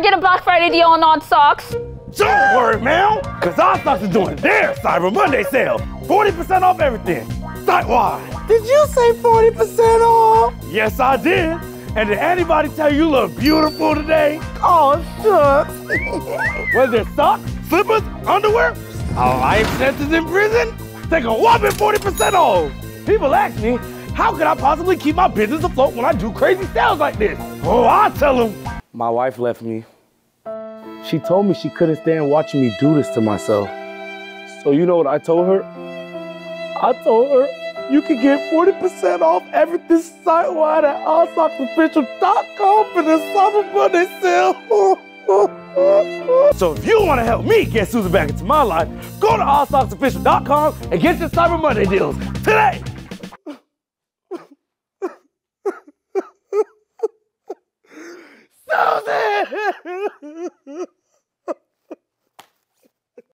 get a Black Friday deal on Odd Sox. Don't worry, man, because Odd Sox is doing their Cyber Monday sale. 40% off everything, site-wide. Did you say 40% off? Yes, I did. And did anybody tell you you look beautiful today? Oh, shucks. Whether it's socks, slippers, underwear, a life sentence in prison, take a whopping 40% off. People ask me, how could I possibly keep my business afloat when I do crazy sales like this? Oh, I tell him. My wife left me. She told me she couldn't stand watching me do this to myself. So you know what I told her? I told her you can get 40% off everything site-wide at oddsoxofficial.com for the Summer Monday sale. so if you want to help me get Susan back into my life, go to oddsoxofficial.com and get your Cyber Monday deals today. Susan!